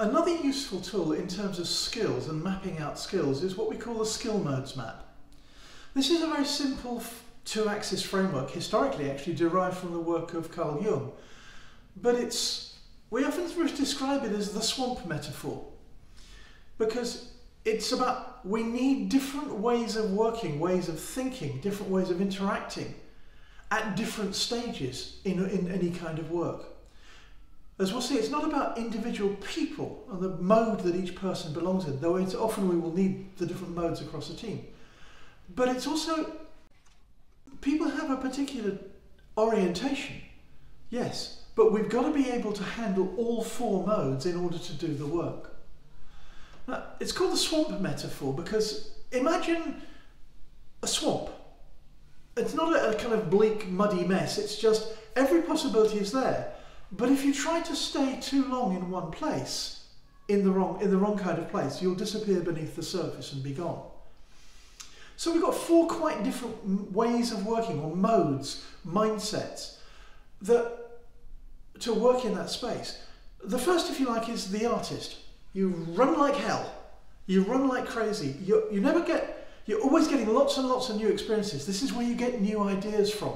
Another useful tool in terms of skills and mapping out skills is what we call the skill modes map. This is a very simple two-axis framework, historically actually derived from the work of Carl Jung, but it's we often describe it as the swamp metaphor because it's about we need different ways of working, ways of thinking, different ways of interacting at different stages in, in any kind of work. As we'll see, it's not about individual people and the mode that each person belongs in, though it's often we will need the different modes across a team. But it's also, people have a particular orientation, yes, but we've got to be able to handle all four modes in order to do the work. Now, it's called the swamp metaphor because imagine a swamp. It's not a, a kind of bleak, muddy mess, it's just every possibility is there but if you try to stay too long in one place, in the wrong, in the wrong kind of place, you'll disappear beneath the surface and be gone. So we've got four quite different ways of working, or modes, mindsets, that to work in that space. The first, if you like, is the artist. You run like hell. You run like crazy. You, you never get, you're always getting lots and lots of new experiences. This is where you get new ideas from.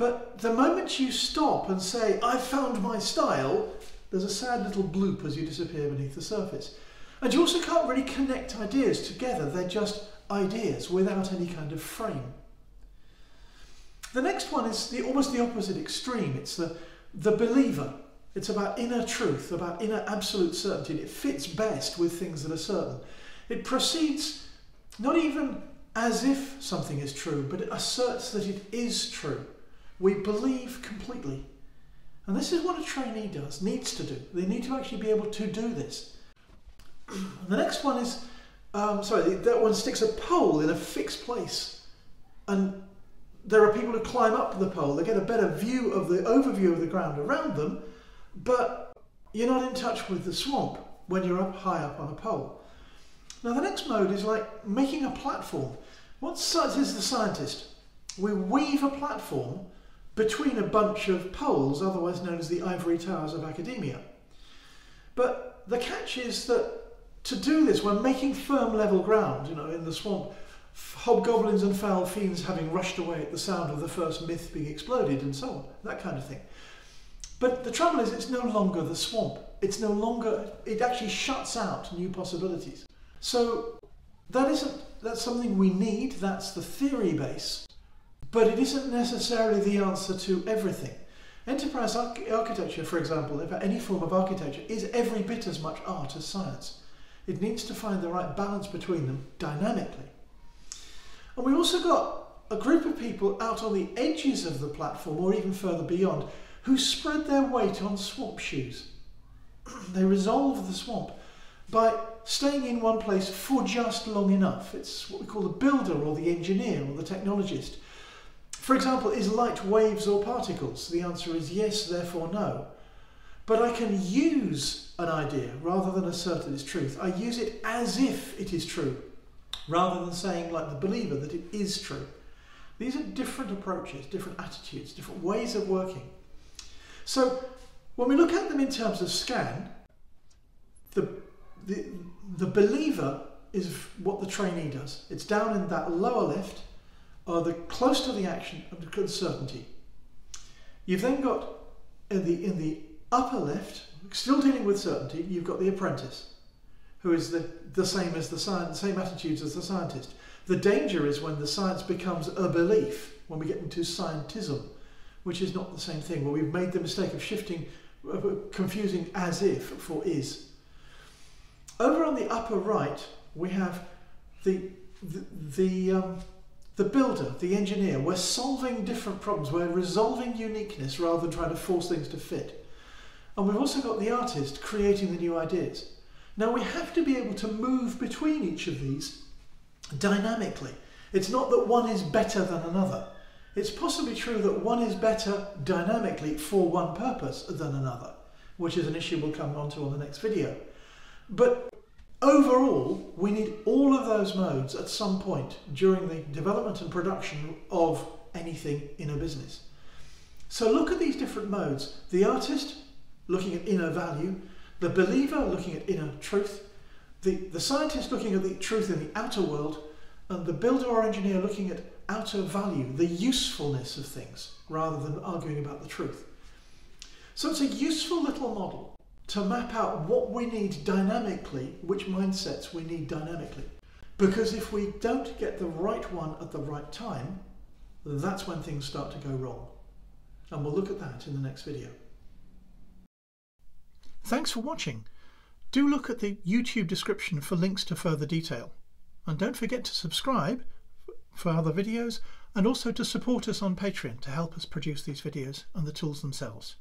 But the moment you stop and say, I've found my style, there's a sad little bloop as you disappear beneath the surface. And you also can't really connect ideas together, they're just ideas without any kind of frame. The next one is the, almost the opposite extreme. It's the, the believer. It's about inner truth, about inner absolute certainty. And it fits best with things that are certain. It proceeds not even as if something is true, but it asserts that it is true. We believe completely. And this is what a trainee does, needs to do. They need to actually be able to do this. the next one is, um, sorry, that one sticks a pole in a fixed place. And there are people who climb up the pole, they get a better view of the overview of the ground around them, but you're not in touch with the swamp when you're up high up on a pole. Now the next mode is like making a platform. What is the scientist? We weave a platform between a bunch of poles, otherwise known as the ivory towers of academia. But the catch is that to do this, we're making firm level ground, you know, in the swamp, hobgoblins and foul fiends having rushed away at the sound of the first myth being exploded and so on, that kind of thing. But the trouble is, it's no longer the swamp. It's no longer, it actually shuts out new possibilities. So that isn't, that's something we need, that's the theory base but it isn't necessarily the answer to everything. Enterprise architecture, for example, if any form of architecture, is every bit as much art as science. It needs to find the right balance between them dynamically. And we also got a group of people out on the edges of the platform, or even further beyond, who spread their weight on swamp shoes. they resolve the swamp by staying in one place for just long enough. It's what we call the builder or the engineer or the technologist for example, is light waves or particles? The answer is yes, therefore no. But I can use an idea rather than assert its truth. I use it as if it is true, rather than saying, like the believer, that it is true. These are different approaches, different attitudes, different ways of working. So when we look at them in terms of scan, the, the, the believer is what the trainee does. It's down in that lower left are the close to the action and the certainty. You've then got in the in the upper left, still dealing with certainty, you've got the apprentice, who is the, the same as the science, same attitudes as the scientist. The danger is when the science becomes a belief, when we get into scientism, which is not the same thing, where we've made the mistake of shifting, confusing as if for is. Over on the upper right, we have the the, the um, the builder, the engineer, we're solving different problems. We're resolving uniqueness rather than trying to force things to fit. And we've also got the artist creating the new ideas. Now we have to be able to move between each of these dynamically. It's not that one is better than another. It's possibly true that one is better dynamically for one purpose than another, which is an issue we'll come on to on the next video. But Overall, we need all those modes at some point during the development and production of anything in a business. So look at these different modes. The artist, looking at inner value. The believer looking at inner truth, the, the scientist looking at the truth in the outer world, and the builder or engineer looking at outer value, the usefulness of things, rather than arguing about the truth. So it's a useful little model to map out what we need dynamically, which mindsets we need dynamically. Because if we don't get the right one at the right time, that's when things start to go wrong. And we'll look at that in the next video. Thanks for watching. Do look at the YouTube description for links to further detail. And don't forget to subscribe for other videos and also to support us on Patreon to help us produce these videos and the tools themselves.